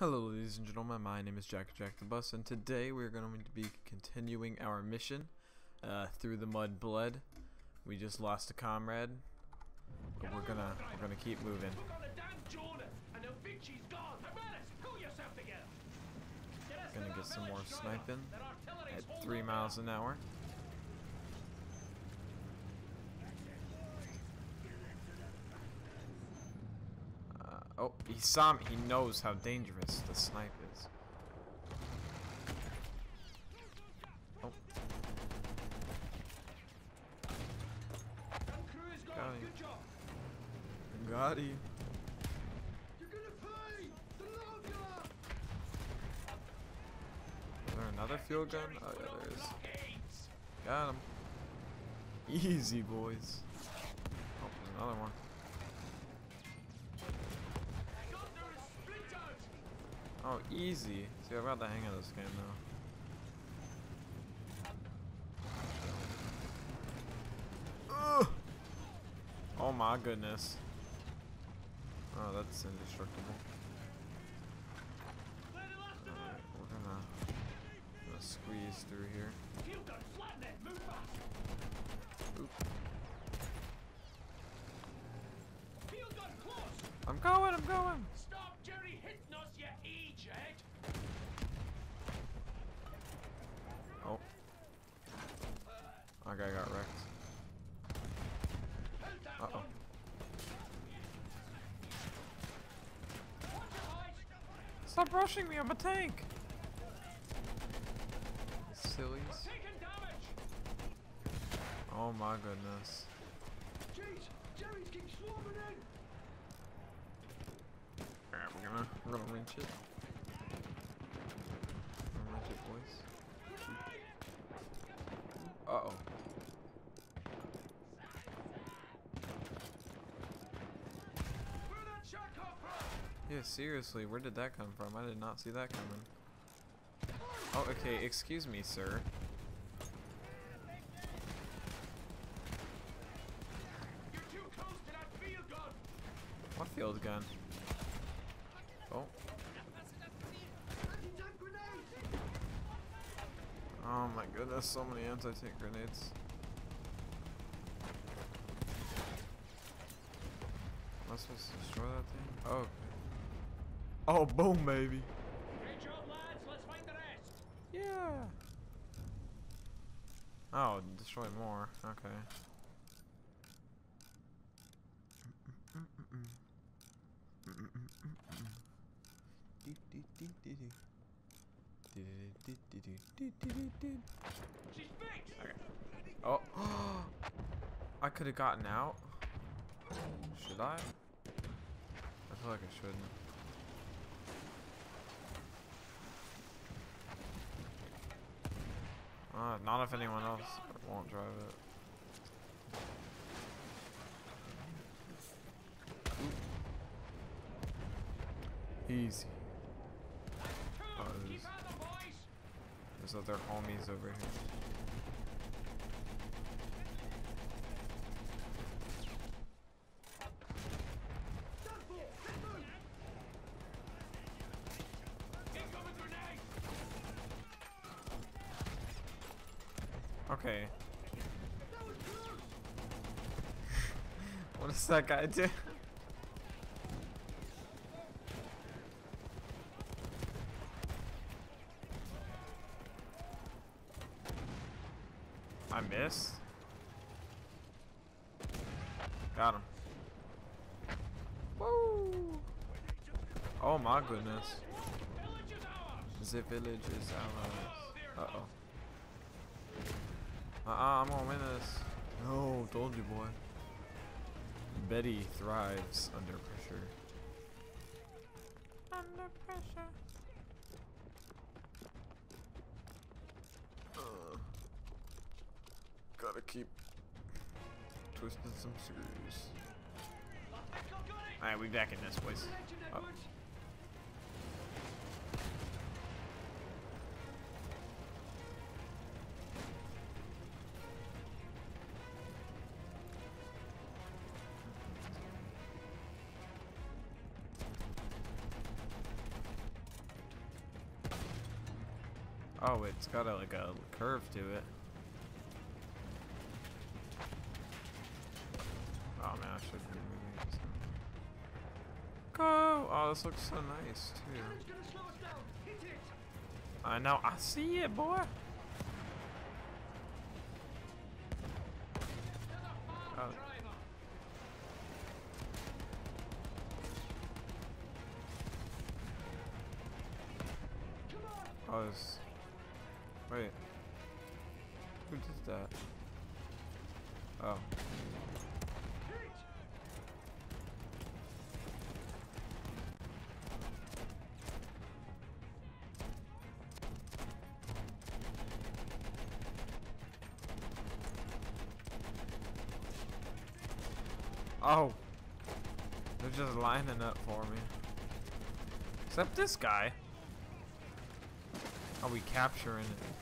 Hello ladies and gentlemen, my name is Jack Jack the Bus and today we're going to be continuing our mission uh, through the mud blood. We just lost a comrade, but we're gonna we're gonna keep moving. Gonna get some more sniping at three miles an hour. Oh, he saw me. He knows how dangerous the snipe is. Oh. Got him. Got him. Is there another field gun? Oh yeah, there is. Got him. Easy, boys. Oh, there's another one. Easy. See, I've got the hang of this game now. Ugh! Oh my goodness. Oh, that's indestructible. Right, we're gonna, gonna squeeze through here. Oop. I'm going, I'm going! Jerry hitting us, you idiot! Oh. Our guy got wrecked. Uh-oh. Stop rushing me, I'm a tank! Sillies. Oh my goodness. In! Alright, we're gonna we're gonna wrench it. Wrench it, boys. Uh oh. Yeah, seriously, where did that come from? I did not see that coming. Oh, okay, excuse me, sir. What field gun? Oh. Oh my goodness, so many anti-tank grenades. Am I supposed to destroy that thing? Oh, okay. Oh, boom, baby. Great job, lads. Let's find the rest. Yeah. Oh, destroy more. Okay. She's fixed. Okay. Oh, I could have gotten out. Should I? I feel like I shouldn't. Uh, not if anyone else won't drive it. Easy. Oh, there's, there's other homies over here. Okay. what does that guy do? I miss. Got him. Woo! Oh my goodness. The village is ours. Uh oh. Uh uh, I'm gonna win this. No, told you, boy. Betty thrives under pressure. Under pressure. Uh, gotta keep twisting some screws. Alright, we back in this, boys. Oh. Oh, it's got a, like a curve to it. Oh man, I should be moving this. Go! Oh, this looks so nice too. Jerry's gonna slow us down. Hit it. I know, I see it, boy. Oh. They're just lining up for me. Except this guy. Are we capturing it?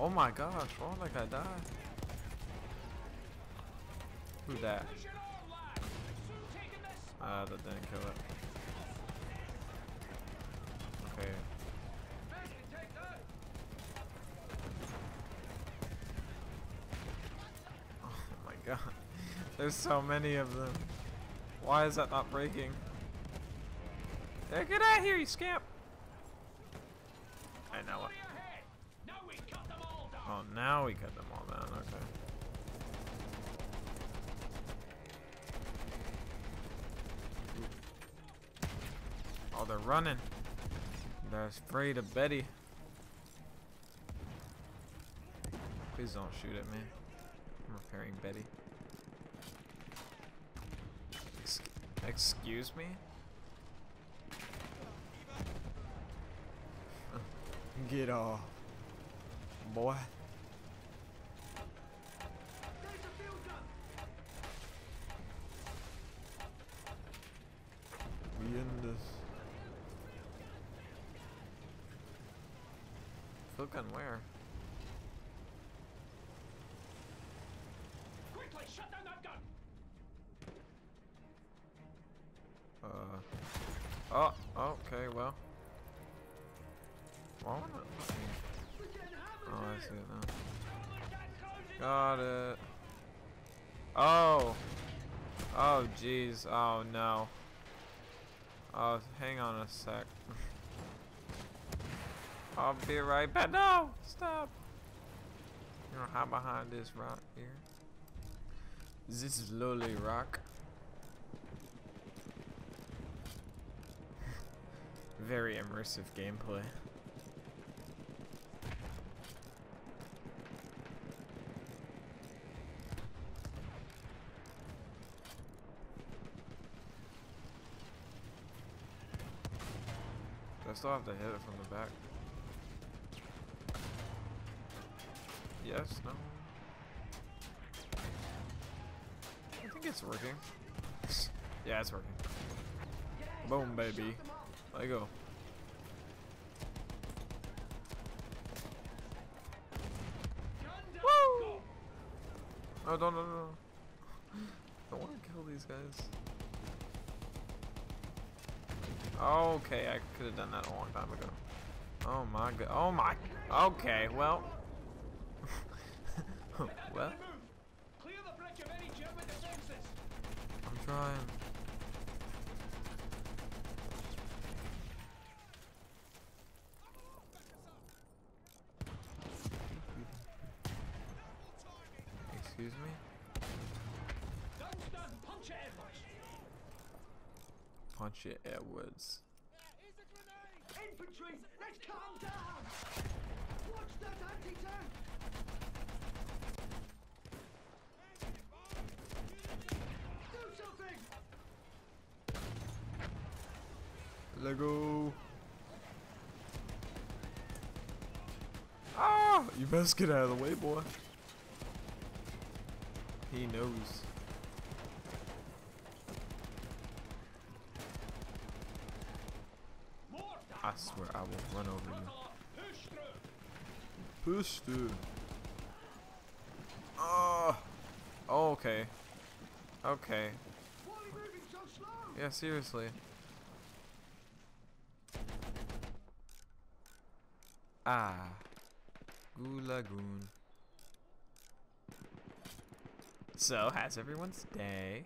Oh my gosh, why would that guy die? Who that? Ah, that didn't kill it. Okay. Best to take that. Oh my god. There's so many of them. Why is that not breaking? Hey, get out here, you scamp! I know down. Oh, now we cut them all down. Okay. Oh, they're running. They're afraid of Betty. Please don't shoot at me. I'm repairing Betty. Ex- excuse me? Get off. Boy. We in this. Field gun where? Oh, okay, well. Oh, I see it now. Got it. Oh. Oh, jeez. Oh, no. Oh, hang on a sec. I'll be right back. No! Stop! You know, hide behind this rock here. This is lowly rock. Very immersive gameplay. I still have to hit it from the back? Yes, no? I think it's working. yeah, it's working. Boom, baby. Let go. Woo! Oh, don't, no, no, no. I want to kill these guys. Okay, I could have done that a long time ago. Oh my god. Oh my. Okay, well. well, Move. Clear the bridge of any German defenses. I'm trying. Excuse me? Gun's done. Punch it, Edwards. Punch it, Edwards. Infantry, let's calm down. Watch that anti-tank. Do something. Let go. Ah! You best get out of the way, boy. He knows. More I will run over you. Push through. Push. Oh. Okay. Okay. Yeah, seriously. Ah. Gulagoon. So, how's everyone's day?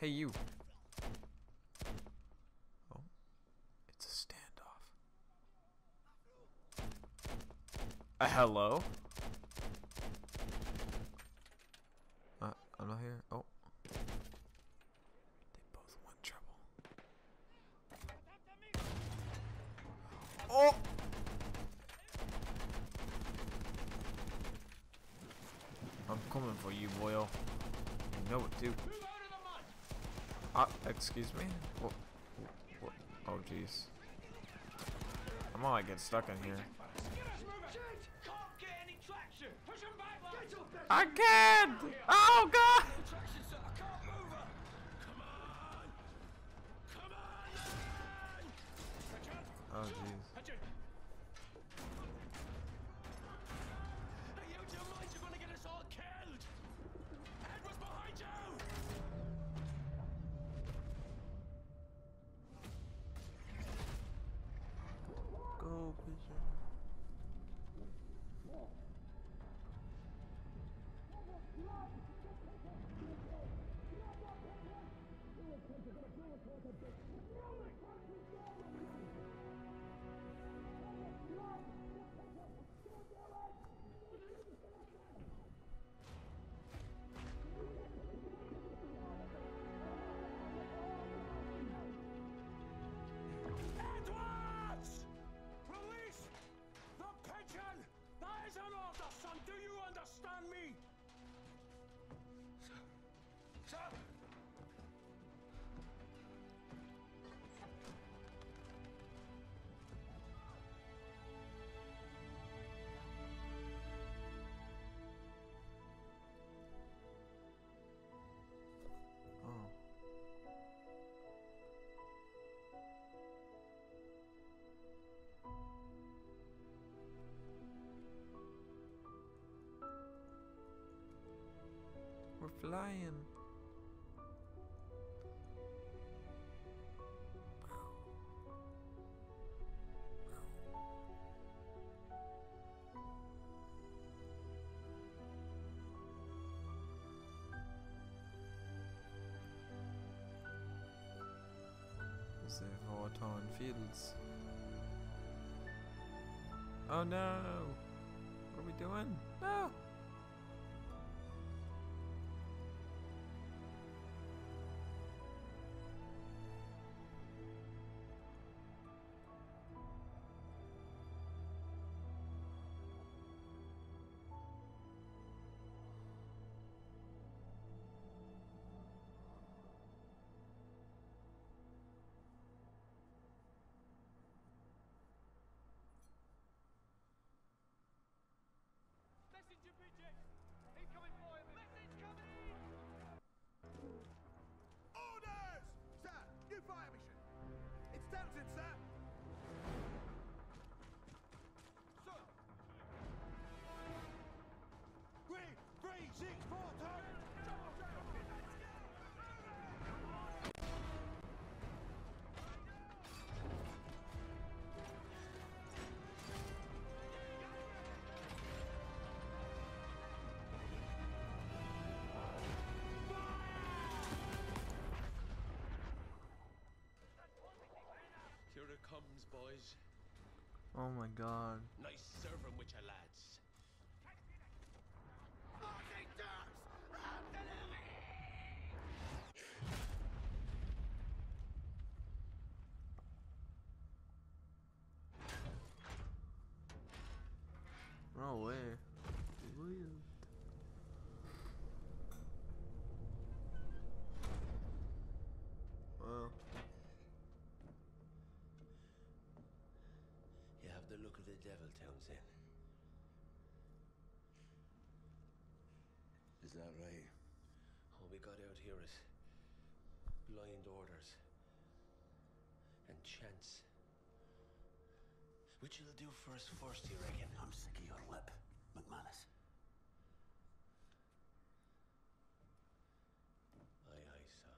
Hey, you. Oh. It's a standoff. Uh, hello? Uh, I'm not here. Oh. They both want trouble. Oh! I'm coming for you, boyo. You know it, too. Ah, excuse me? What? what? Oh, jeez. I might get stuck in here. We're flying. The war-torn fields. Oh no! What are we doing? No! Boys. Oh my god. Nice serving with your lads. the devil, Townsend. Is that right? All we got out here is blind orders and chance. Which will do for us first, you reckon? I'm sick of your lip, McManus. Aye, aye, sir.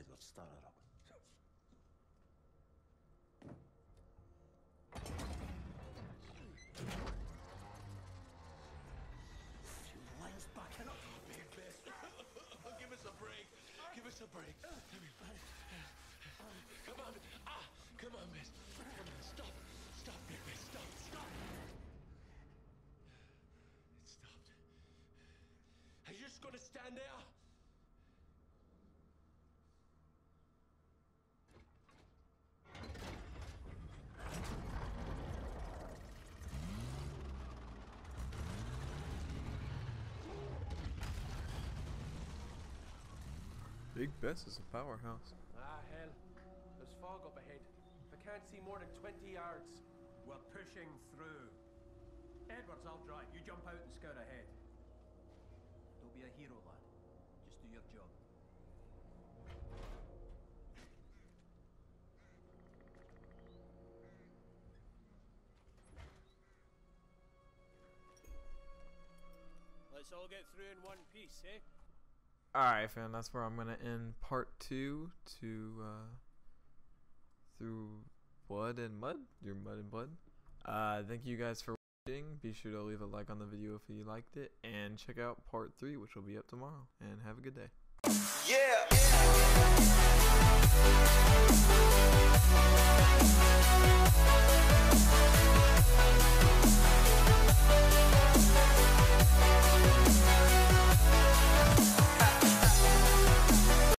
Edward, start it up. Just gonna stand there? Big Bess is a powerhouse. Ah, hell. There's fog up ahead. I can't see more than 20 yards. We're pushing through. Edwards, I'll drive. You jump out and scout ahead. Don't be a hero, lad. Just do your job. Let's all get through in one piece, eh? Alright, fam, that's where I'm gonna end part two to uh through blood and mud. Your mud and blood. Uh thank you guys for watching. Be sure to leave a like on the video if you liked it, and check out part 3, which will be up tomorrow. And have a good day. Yeah! yeah.